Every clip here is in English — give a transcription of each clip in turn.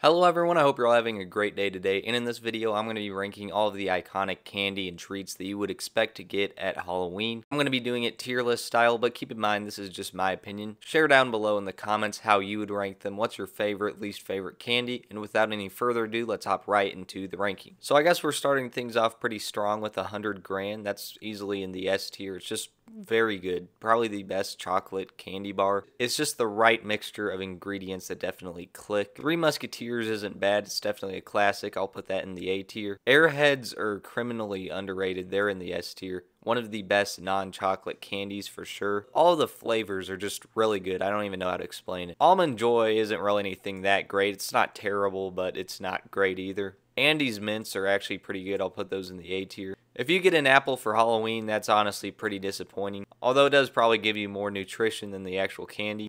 Hello everyone, I hope you're all having a great day today, and in this video I'm going to be ranking all of the iconic candy and treats that you would expect to get at Halloween. I'm going to be doing it tier list style, but keep in mind this is just my opinion. Share down below in the comments how you would rank them, what's your favorite, least favorite candy, and without any further ado, let's hop right into the ranking. So I guess we're starting things off pretty strong with 100 grand, that's easily in the S tier, it's just very good. Probably the best chocolate candy bar. It's just the right mixture of ingredients that definitely click. Three Musketeers isn't bad. It's definitely a classic. I'll put that in the A tier. Airheads are criminally underrated. They're in the S tier. One of the best non-chocolate candies for sure. All the flavors are just really good. I don't even know how to explain it. Almond Joy isn't really anything that great. It's not terrible, but it's not great either. Andes mints are actually pretty good. I'll put those in the A tier. If you get an apple for Halloween, that's honestly pretty disappointing. Although it does probably give you more nutrition than the actual candy.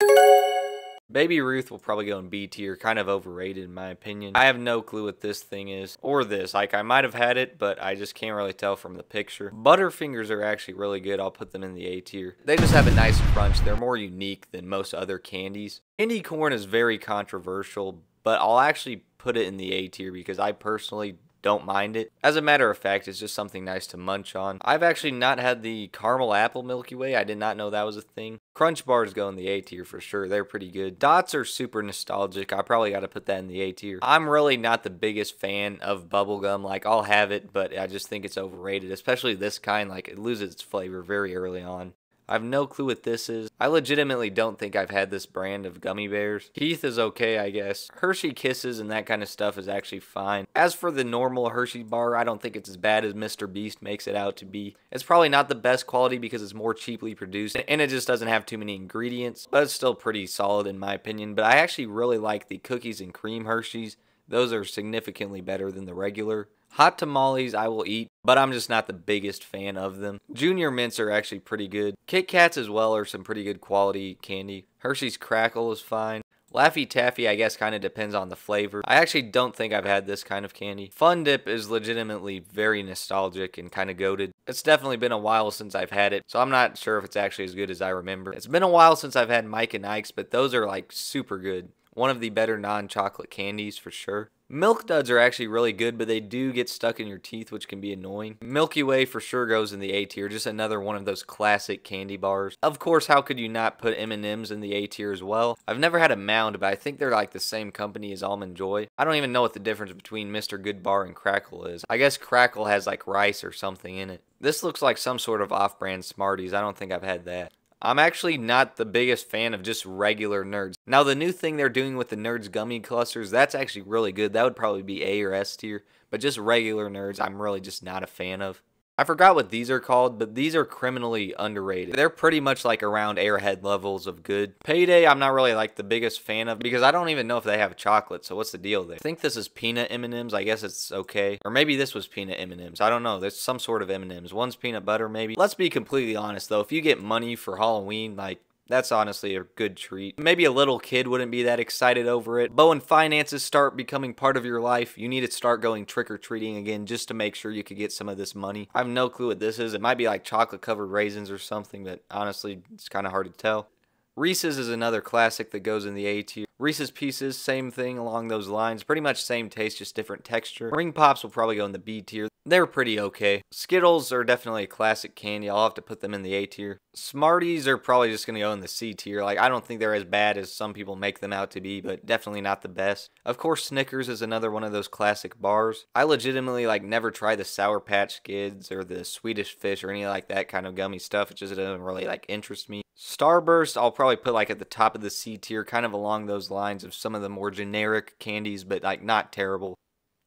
Baby Ruth will probably go in B tier, kind of overrated in my opinion. I have no clue what this thing is, or this. Like, I might have had it, but I just can't really tell from the picture. Butterfingers are actually really good. I'll put them in the A tier. They just have a nice crunch. They're more unique than most other candies. Candy corn is very controversial, but I'll actually put it in the A tier because I personally don't mind it. As a matter of fact, it's just something nice to munch on. I've actually not had the caramel apple Milky Way. I did not know that was a thing. Crunch bars go in the A tier for sure. They're pretty good. Dots are super nostalgic. I probably got to put that in the A tier. I'm really not the biggest fan of bubblegum. Like, I'll have it, but I just think it's overrated, especially this kind. Like, it loses its flavor very early on. I have no clue what this is. I legitimately don't think I've had this brand of gummy bears. Heath is okay, I guess. Hershey Kisses and that kind of stuff is actually fine. As for the normal Hershey bar, I don't think it's as bad as Mr. Beast makes it out to be. It's probably not the best quality because it's more cheaply produced and it just doesn't have too many ingredients, but it's still pretty solid in my opinion. But I actually really like the cookies and cream Hershey's. Those are significantly better than the regular. Hot tamales I will eat, but I'm just not the biggest fan of them. Junior mints are actually pretty good. Kit Kats as well are some pretty good quality candy. Hershey's Crackle is fine. Laffy Taffy, I guess, kind of depends on the flavor. I actually don't think I've had this kind of candy. Fun Dip is legitimately very nostalgic and kind of goaded. It's definitely been a while since I've had it, so I'm not sure if it's actually as good as I remember. It's been a while since I've had Mike and Ike's, but those are like super good. One of the better non-chocolate candies for sure. Milk duds are actually really good, but they do get stuck in your teeth, which can be annoying. Milky Way for sure goes in the A tier, just another one of those classic candy bars. Of course, how could you not put M&M's in the A tier as well? I've never had a Mound, but I think they're like the same company as Almond Joy. I don't even know what the difference between Mr. Goodbar and Crackle is. I guess Crackle has like rice or something in it. This looks like some sort of off-brand Smarties. I don't think I've had that. I'm actually not the biggest fan of just regular nerds. Now, the new thing they're doing with the nerds gummy clusters, that's actually really good. That would probably be A or S tier. But just regular nerds, I'm really just not a fan of. I forgot what these are called, but these are criminally underrated. They're pretty much like around Airhead levels of good. Payday, I'm not really like the biggest fan of because I don't even know if they have chocolate, so what's the deal there? I think this is peanut M&Ms. I guess it's okay. Or maybe this was peanut M&Ms. I don't know. There's some sort of M&Ms. One's peanut butter, maybe. Let's be completely honest, though. If you get money for Halloween, like, that's honestly a good treat. Maybe a little kid wouldn't be that excited over it, but when finances start becoming part of your life, you need to start going trick-or-treating again just to make sure you could get some of this money. I have no clue what this is. It might be like chocolate-covered raisins or something, but honestly, it's kind of hard to tell. Reese's is another classic that goes in the A tier. Reese's Pieces, same thing along those lines. Pretty much same taste, just different texture. Ring Pops will probably go in the B tier. They're pretty okay. Skittles are definitely a classic candy. I'll have to put them in the A tier. Smarties are probably just going to go in the C tier. Like, I don't think they're as bad as some people make them out to be, but definitely not the best. Of course, Snickers is another one of those classic bars. I legitimately, like, never try the Sour Patch Kids or the Swedish Fish or any like that kind of gummy stuff. It just doesn't really, like, interest me. Starburst, I'll probably put, like, at the top of the C tier, kind of along those lines of some of the more generic candies, but like not terrible.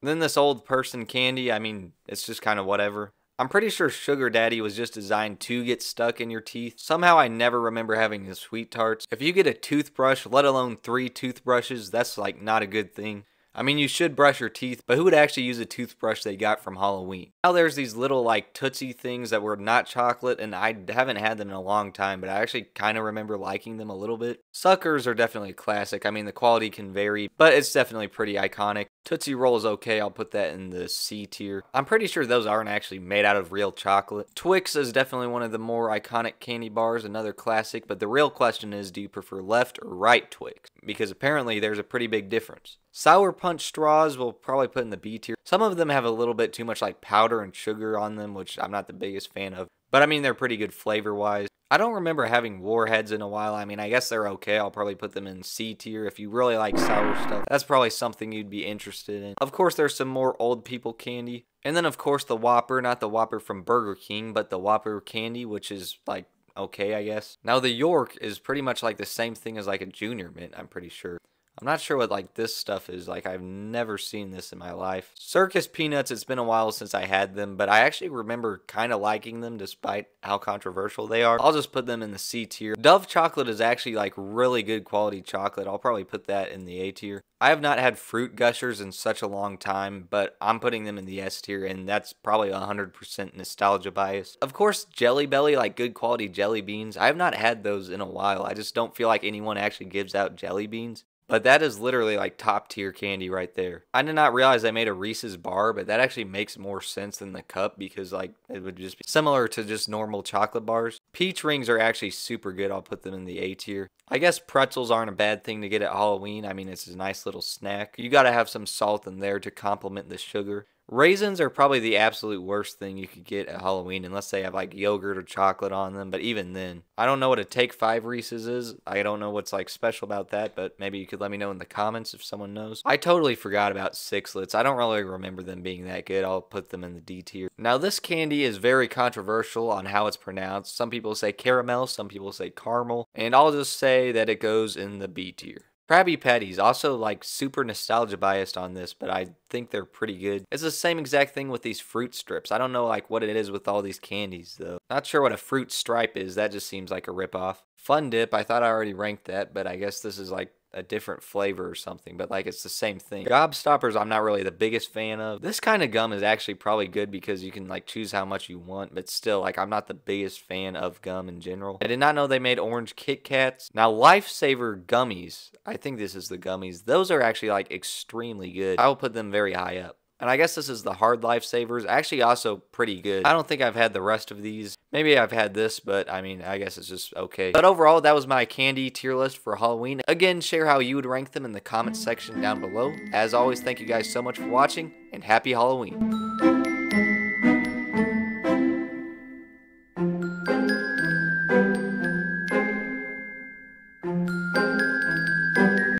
then this old person candy, I mean, it's just kind of whatever. I'm pretty sure Sugar Daddy was just designed to get stuck in your teeth. Somehow I never remember having the sweet tarts. If you get a toothbrush, let alone three toothbrushes, that's like not a good thing. I mean, you should brush your teeth, but who would actually use a toothbrush they got from Halloween? Now there's these little like Tootsie things that were not chocolate, and I haven't had them in a long time, but I actually kind of remember liking them a little bit. Suckers are definitely a classic. I mean, the quality can vary, but it's definitely pretty iconic. Tootsie Roll is okay, I'll put that in the C tier. I'm pretty sure those aren't actually made out of real chocolate. Twix is definitely one of the more iconic candy bars, another classic, but the real question is do you prefer left or right Twix? Because apparently there's a pretty big difference. Sour Punch straws we'll probably put in the B tier. Some of them have a little bit too much like powder and sugar on them, which I'm not the biggest fan of. But I mean, they're pretty good flavor wise. I don't remember having warheads in a while. I mean, I guess they're okay. I'll probably put them in C tier. If you really like sour stuff, that's probably something you'd be interested in. Of course, there's some more old people candy. And then, of course, the Whopper. Not the Whopper from Burger King, but the Whopper candy, which is like okay, I guess. Now, the York is pretty much like the same thing as like a Junior Mint, I'm pretty sure. I'm not sure what like this stuff is. Like I've never seen this in my life. Circus peanuts, it's been a while since I had them, but I actually remember kind of liking them despite how controversial they are. I'll just put them in the C tier. Dove chocolate is actually like really good quality chocolate. I'll probably put that in the A tier. I have not had fruit gushers in such a long time, but I'm putting them in the S tier, and that's probably 100% nostalgia bias. Of course, Jelly Belly, like good quality jelly beans, I have not had those in a while. I just don't feel like anyone actually gives out jelly beans. But that is literally like top tier candy right there. I did not realize I made a Reese's bar, but that actually makes more sense than the cup because like it would just be similar to just normal chocolate bars. Peach rings are actually super good. I'll put them in the A tier. I guess pretzels aren't a bad thing to get at Halloween. I mean, it's a nice little snack. You got to have some salt in there to complement the sugar. Raisins are probably the absolute worst thing you could get at Halloween unless they have like yogurt or chocolate on them. But even then, I don't know what a Take 5 Reese's is. I don't know what's like special about that, but maybe you could let me know in the comments if someone knows. I totally forgot about Sixlets. I don't really remember them being that good. I'll put them in the D tier. Now, this candy is very controversial on how it's pronounced. Some people say caramel, some people say caramel, and I'll just say that it goes in the B tier. Krabby Patties, also like super nostalgia biased on this, but I think they're pretty good. It's the same exact thing with these fruit strips. I don't know like what it is with all these candies though. Not sure what a fruit stripe is. That just seems like a ripoff. Fun Dip, I thought I already ranked that, but I guess this is like a different flavor or something, but like it's the same thing. Gobstoppers, I'm not really the biggest fan of. This kind of gum is actually probably good because you can like choose how much you want, but still, like I'm not the biggest fan of gum in general. I did not know they made orange Kit Kats. Now, Lifesaver gummies, I think this is the gummies. Those are actually like extremely good. I will put them very high up. And I guess this is the hard lifesavers. Actually, also pretty good. I don't think I've had the rest of these. Maybe I've had this, but I mean, I guess it's just okay. But overall, that was my candy tier list for Halloween. Again, share how you would rank them in the comments section down below. As always, thank you guys so much for watching, and happy Halloween.